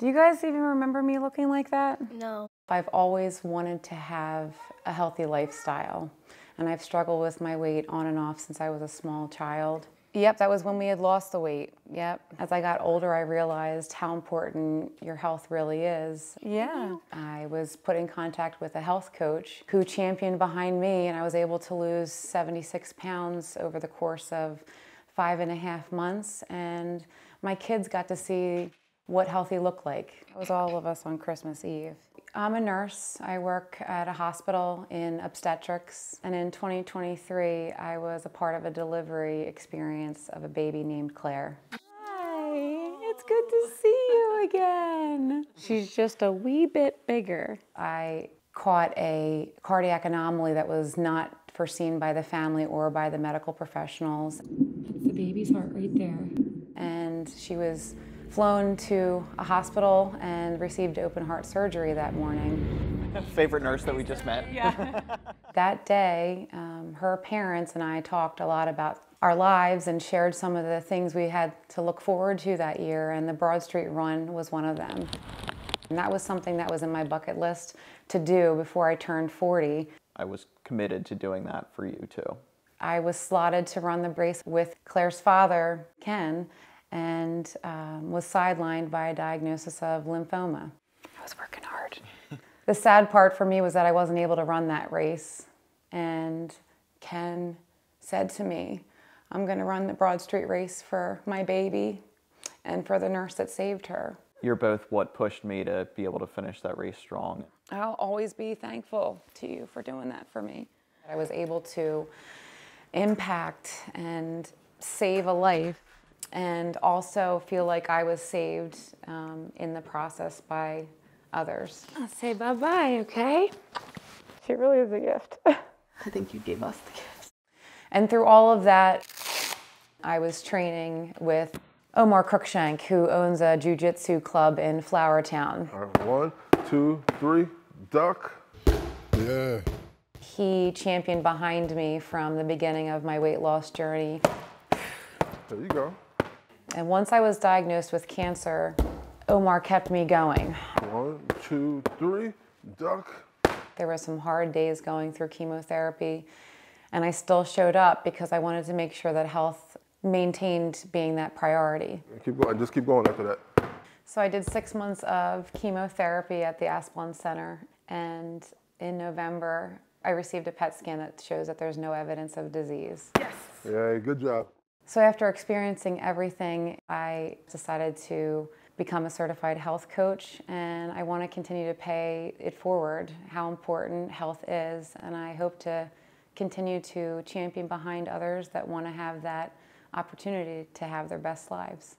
Do you guys even remember me looking like that? No. I've always wanted to have a healthy lifestyle, and I've struggled with my weight on and off since I was a small child. Yep, that was when we had lost the weight. Yep. As I got older, I realized how important your health really is. Yeah. I was put in contact with a health coach who championed behind me, and I was able to lose 76 pounds over the course of five and a half months. And my kids got to see what healthy looked like. It was all of us on Christmas Eve. I'm a nurse. I work at a hospital in obstetrics. And in 2023, I was a part of a delivery experience of a baby named Claire. Hi, it's good to see you again. She's just a wee bit bigger. I caught a cardiac anomaly that was not foreseen by the family or by the medical professionals. That's the baby's heart right there. And she was flown to a hospital and received open heart surgery that morning. Favorite nurse that we just met. Yeah. that day, um, her parents and I talked a lot about our lives and shared some of the things we had to look forward to that year, and the Broad Street Run was one of them. And that was something that was in my bucket list to do before I turned 40. I was committed to doing that for you too. I was slotted to run the race with Claire's father, Ken, and um, was sidelined by a diagnosis of lymphoma. I was working hard. the sad part for me was that I wasn't able to run that race. And Ken said to me, I'm going to run the Broad Street race for my baby and for the nurse that saved her. You're both what pushed me to be able to finish that race strong. I'll always be thankful to you for doing that for me. I was able to impact and save a life and also feel like I was saved um, in the process by others. I'll say bye-bye, okay? She really is a gift. I think you gave us the gift. And through all of that, I was training with Omar Cruikshank, who owns a jiu-jitsu club in Flourtown. All right, one, two, three, duck. Yeah. He championed behind me from the beginning of my weight loss journey. There you go. And once I was diagnosed with cancer, Omar kept me going. One, two, three, duck. There were some hard days going through chemotherapy, and I still showed up because I wanted to make sure that health maintained being that priority. Keep going. Just keep going after that. So I did six months of chemotherapy at the Asplundh Center, and in November, I received a PET scan that shows that there's no evidence of disease. Yes. Yeah, good job. So after experiencing everything, I decided to become a certified health coach and I want to continue to pay it forward how important health is and I hope to continue to champion behind others that want to have that opportunity to have their best lives.